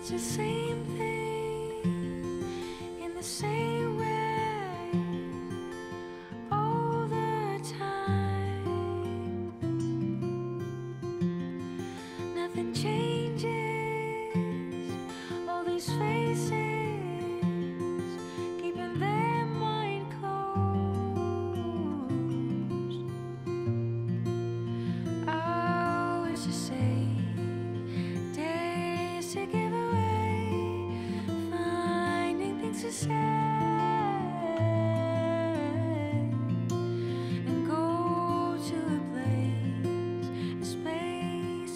It's the same thing in the same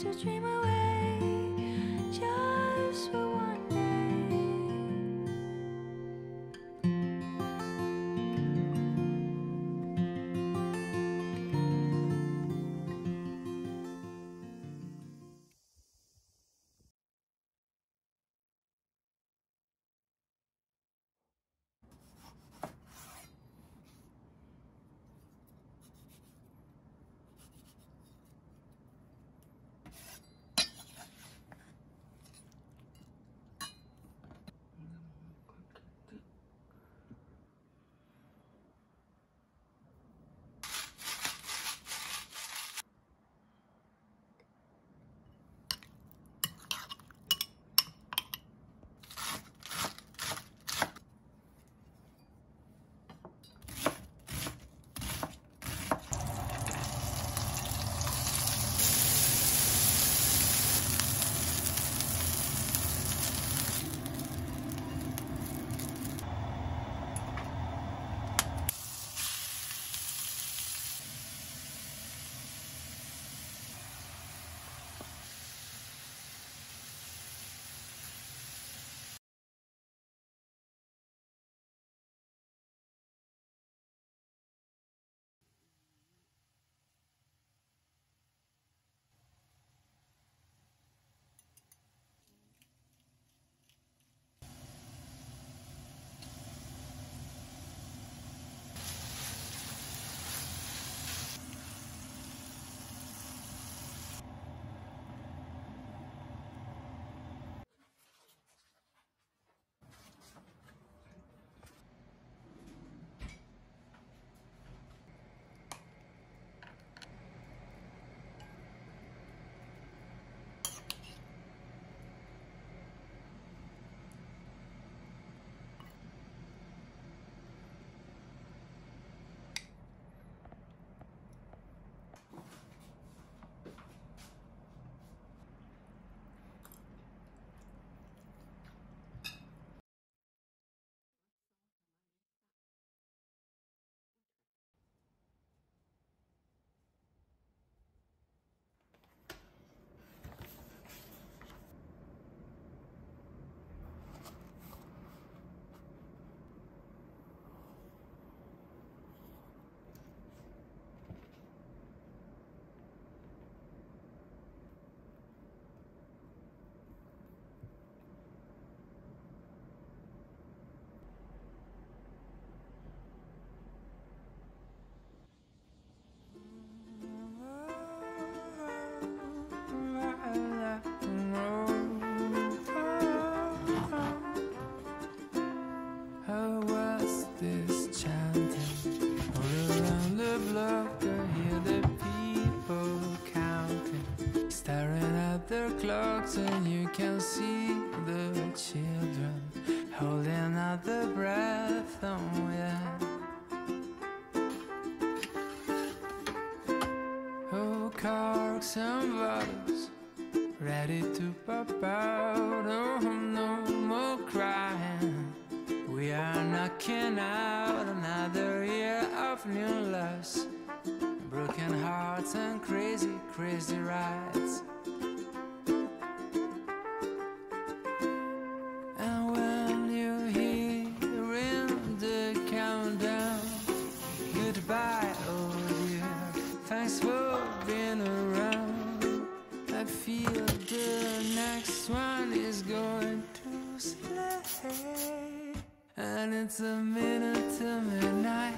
space to dream ready to pop out. Oh, no more crying. We are knocking out another year of new loves, broken hearts and crazy, crazy rides. I feel the next one is going to slay And it's a minute to midnight.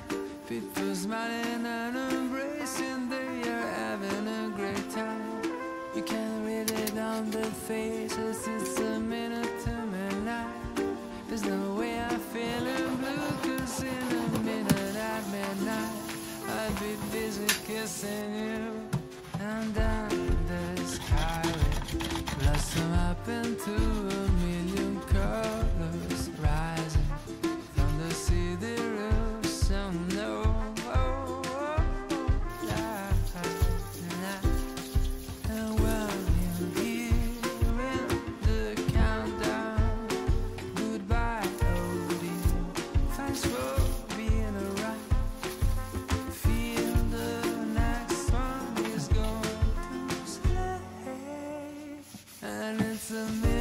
People smiling and embracing They are having a great time. You can read it on their faces. It's a minute to midnight. There's no way I'm feeling blue Cause in a minute at midnight I'd be busy kissing you. And i high. To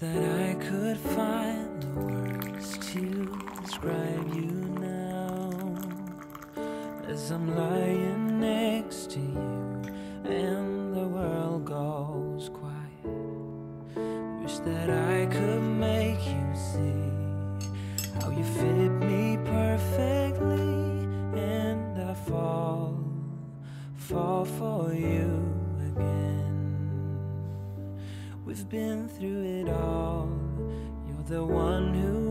that I could find the words to describe you now as I'm lying next to you and the world goes quiet. Wish that I could make you see how you fit me perfectly and I fall, fall for you again. We've been through it all. You're the one who